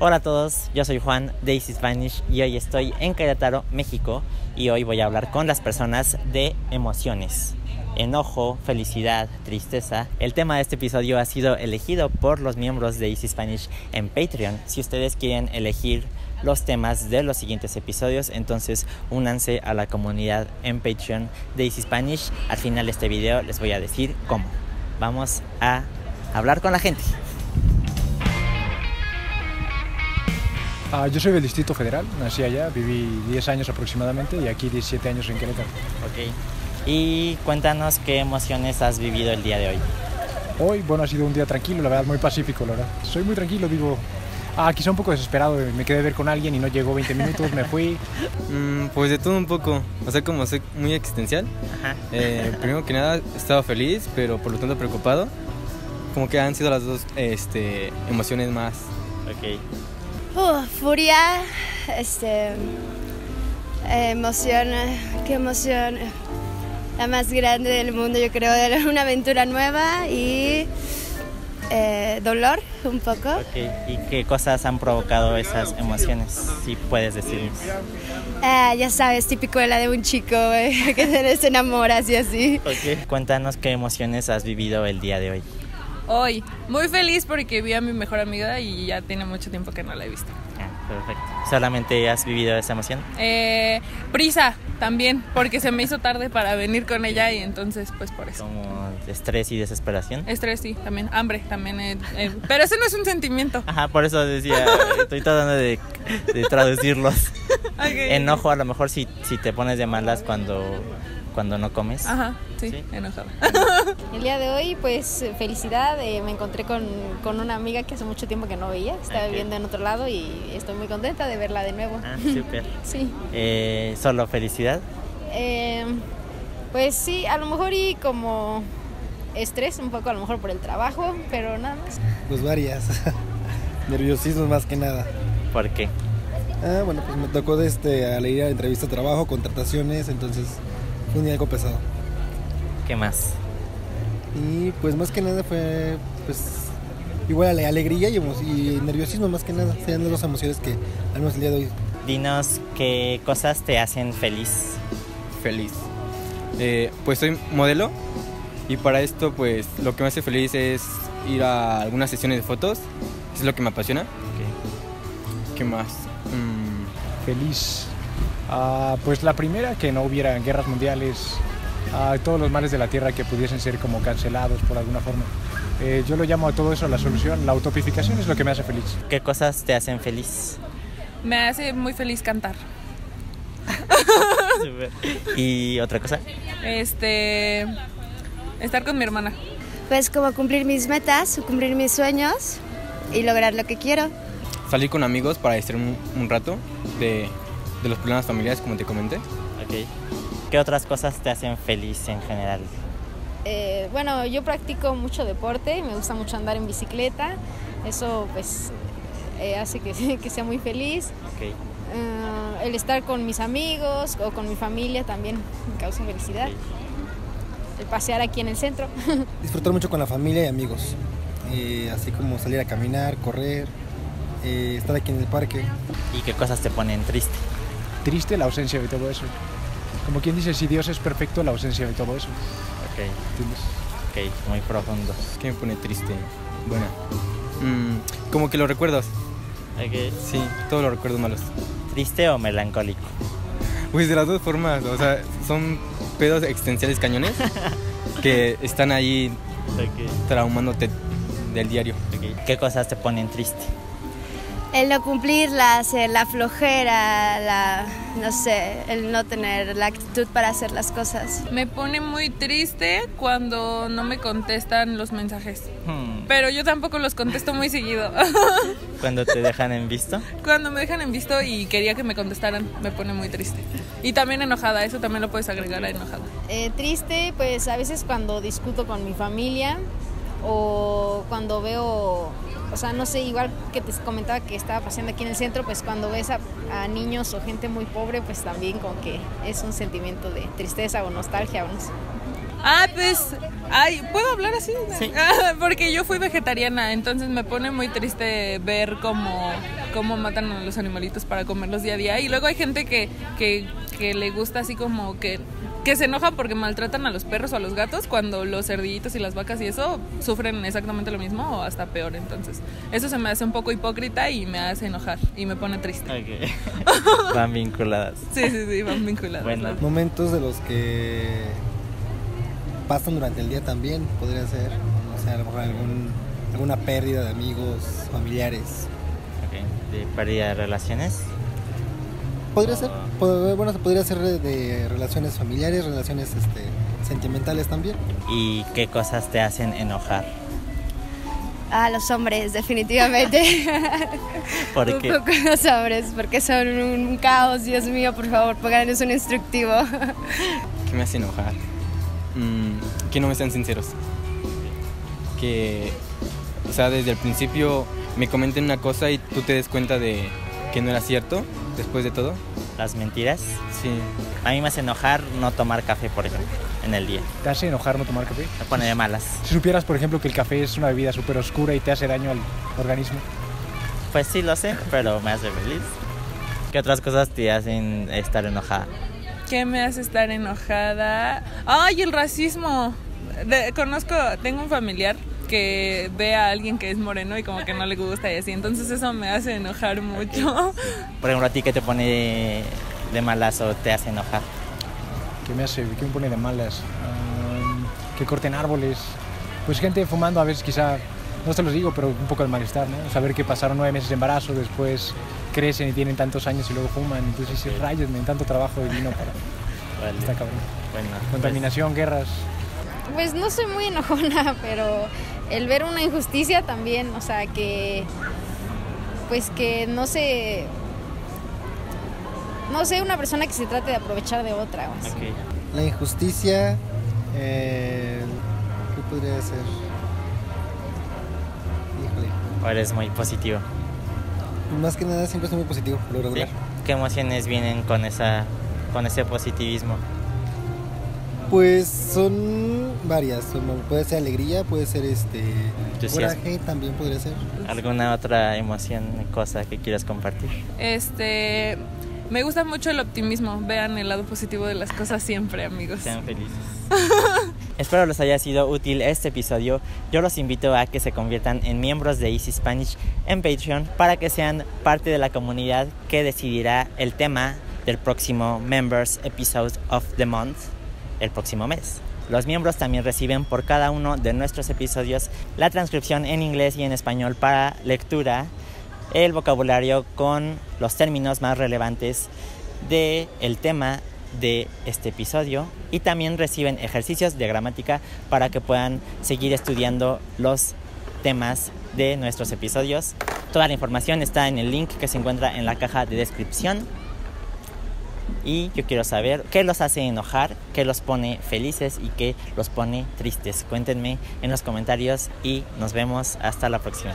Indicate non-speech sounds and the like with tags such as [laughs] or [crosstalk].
Hola a todos, yo soy Juan de Easy Spanish y hoy estoy en Querétaro, México y hoy voy a hablar con las personas de emociones. Enojo, felicidad, tristeza. El tema de este episodio ha sido elegido por los miembros de Easy Spanish en Patreon. Si ustedes quieren elegir los temas de los siguientes episodios, entonces únanse a la comunidad en Patreon de Easy Spanish. Al final de este video les voy a decir cómo. Vamos a hablar con la gente. Ah, yo soy del Distrito Federal, nací allá, viví 10 años aproximadamente y aquí 17 años en Querétaro. Ok. Y cuéntanos qué emociones has vivido el día de hoy. Hoy, bueno, ha sido un día tranquilo, la verdad, muy pacífico, la verdad. Soy muy tranquilo, digo, ah, quizá un poco desesperado, me quedé a ver con alguien y no llegó 20 minutos, me fui. [laughs] Mm, pues de todo un poco, o sea, como soy muy existencial, Ajá. eh, primero que nada estaba feliz, pero por lo tanto preocupado. Como que han sido las dos este, emociones más. Ok. Uh, furia, este, emoción, qué emoción, la más grande del mundo, yo creo, de una aventura nueva y eh, dolor un poco. ¿Y qué cosas han provocado esas emociones? Si puedes decirnos. Ah, ya sabes, típico de la de un chico eh, [laughs] que se se enamora así así. Ok. Cuéntanos qué emociones has vivido el día de hoy. Hoy, muy feliz porque vi a mi mejor amiga y ya tiene mucho tiempo que no la he visto. Ah, perfecto. ¿Solamente has vivido esa emoción? Eh, prisa también, porque se me hizo tarde para venir con ella y entonces pues por eso. Como estrés y desesperación. Estrés sí, también, hambre también. eh, eh, pero ese no es un sentimiento. Ajá, por eso decía, estoy tratando de, de traducirlos. [laughs] Ok. Enojo a lo mejor si, si te pones de malas cuando, cuando no comes. Ajá, sí, Sí. enojada. El día de hoy, pues felicidad, eh, me encontré con, con una amiga que hace mucho tiempo que no veía, estaba viviendo en otro lado y estoy muy contenta de verla de nuevo. Ah, súper. [laughs] Sí. Eh, ¿Solo felicidad? Eh, pues sí, a lo mejor y como estrés un poco, a lo mejor por el trabajo, pero nada más. Pues varias. [laughs] Nerviosismo más que nada. ¿Por qué? Ah, bueno, pues me tocó de este, al ir a entrevista de trabajo, contrataciones, entonces fue un día algo pesado. ¿Qué más? Y pues más que nada fue, pues, igual ale- alegría y, y nerviosismo más que nada. Serían las dos emociones que al menos el día de hoy. Dinos qué cosas te hacen feliz. feliz. Eh, pues soy modelo y para esto pues lo que me hace feliz es ir a algunas sesiones de fotos, es lo que me apasiona. ¿Qué más? Mm, Feliz. Ah, pues la primera, que no hubiera guerras mundiales, ah, todos los males de la tierra que pudiesen ser como cancelados por alguna forma. Eh, yo lo llamo a todo eso la solución, la autopificación es lo que me hace feliz. ¿Qué cosas te hacen feliz? Me hace muy feliz cantar. [laughs] ¿Y otra cosa? Este, estar con mi hermana. Pues como cumplir mis metas, cumplir mis sueños y lograr lo que quiero. salir con amigos para distraer un, un rato de, de los problemas familiares como te comenté. Ok. ¿Qué otras cosas te hacen feliz en general? Eh, bueno, yo practico mucho deporte, me gusta mucho andar en bicicleta, eso pues eh, hace que, [laughs] que sea muy feliz. Eh, el estar con mis amigos o con mi familia también me causa felicidad. El pasear aquí en el centro. [laughs] Disfrutar mucho con la familia y amigos. Eh, así como salir a caminar, correr, eh, estar aquí en el parque. ¿Y qué cosas te ponen triste? Triste la ausencia de todo eso. Como quien dice, si Dios es perfecto, la ausencia de todo eso. Ok, ¿entiendes? ok, muy profundo. ¿Qué me pone triste? Bueno, mm, como que los recuerdos. Ok. Sí, todos los recuerdos malos. ¿Triste o melancólico? Pues de las dos formas, o sea, son pedos existenciales cañones [laughs] que están ahí Ok. traumándote del diario. ok. ¿Qué cosas te ponen triste? El no cumplirlas, la flojera, la, no sé, el no tener la actitud para hacer las cosas. Me pone muy triste cuando no me contestan los mensajes. Hmm, Pero yo tampoco los contesto muy seguido. [laughs] Cuando te dejan en visto. Cuando me dejan en visto y quería que me contestaran, me pone muy triste. Y también enojada, eso también lo puedes agregar a enojada. Eh, triste, pues a veces cuando discuto con mi familia o cuando veo, o sea, no sé, igual que te comentaba que estaba paseando aquí en el centro, pues cuando ves a, a niños o gente muy pobre, pues también como que es un sentimiento de tristeza o nostalgia o no sé. Ah, pues, ay, ¿puedo hablar así? Sí. [laughs] Ah, Porque yo fui vegetariana, entonces me pone muy triste ver cómo, cómo matan a los animalitos para comerlos día a día. Y luego hay gente que, que, que le gusta así como que, que se enoja porque maltratan a los perros o a los gatos cuando los cerdillitos y las vacas y eso sufren exactamente lo mismo o hasta peor. Entonces, eso se me hace un poco hipócrita y me hace enojar y me pone triste. Ok. [laughs] Van vinculadas. Sí, sí, sí, van vinculados. Bueno. ¿no? Momentos de los que pasan durante el día también, podría ser. O sea, a lo mejor algún, alguna pérdida de amigos, familiares. Ok. De pérdida de relaciones. Podría ser, bueno, podría ser de, relaciones familiares, relaciones este, sentimentales también. ¿Y qué cosas te hacen enojar? A los hombres, definitivamente. [laughs] Porque Un poco los hombres, porque son un caos, Dios mío, por favor, pónganles un instructivo. ¿Qué me hace enojar? Mm, que no me sean sinceros. Que, o sea, desde el principio me comenten una cosa y tú te des cuenta de que no era cierto después de todo. Las mentiras. Sí. A mí me hace enojar no tomar café, por ejemplo, en el día. ¿Te hace enojar no tomar café? Me pone de malas. Si supieras, por ejemplo, que el café es una bebida súper oscura y te hace daño al organismo. Pues sí lo sé, pero me hace feliz. ¿Qué otras cosas te hacen estar enojada? ¿Qué me hace estar enojada? ¡Ay, el racismo! De- conozco, tengo un familiar que ve a alguien que es moreno y como que no le gusta y así, entonces eso me hace enojar mucho. Por ejemplo, a ti qué te pone de, de malas o te hace enojar. ¿Qué me hace? ¿Qué me pone de malas? Am, que corten árboles. Pues gente fumando a veces quizá, no te los digo, pero un poco de malestar, ¿no? Saber que pasaron nueve meses de embarazo, después crecen y tienen tantos años y luego fuman. Entonces dices, rayos, me tanto trabajo de vino para... Vale. Está cabrón. Bueno, Contaminación, guerras. Pues no soy muy enojona, pero el ver una injusticia también, o sea, que pues que no sé no sé una persona que se trate de aprovechar de otra. o. La injusticia, eh, ¿qué podría ser? Híjole. O eres muy positivo. Más que nada siempre soy muy positivo, lo ¿sí? regular. ¿Qué emociones vienen con esa con ese positivismo? Pues son varias, son- puede ser alegría, puede ser este Entusiasmo. coraje, también podría ser. ¿Alguna otra emoción, cosa que quieras compartir? Este, me gusta mucho el optimismo. Vean el lado positivo de las cosas siempre, amigos. Sean felices. [laughs] Espero les haya sido útil este episodio. Yo los invito a que se conviertan en miembros de Easy Spanish en Patreon para que sean parte de la comunidad que decidirá el tema del próximo Members Episode of the Month el próximo mes. Los miembros también reciben por cada uno de nuestros episodios la transcripción en inglés y en español para lectura, el vocabulario con los términos más relevantes del el tema de este episodio y también reciben ejercicios de gramática para que puedan seguir estudiando los temas de nuestros episodios. Toda la información está en el link que se encuentra en la caja de descripción. Y yo quiero saber qué los hace enojar, qué los pone felices y qué los pone tristes. Cuéntenme en los comentarios y nos vemos hasta la próxima.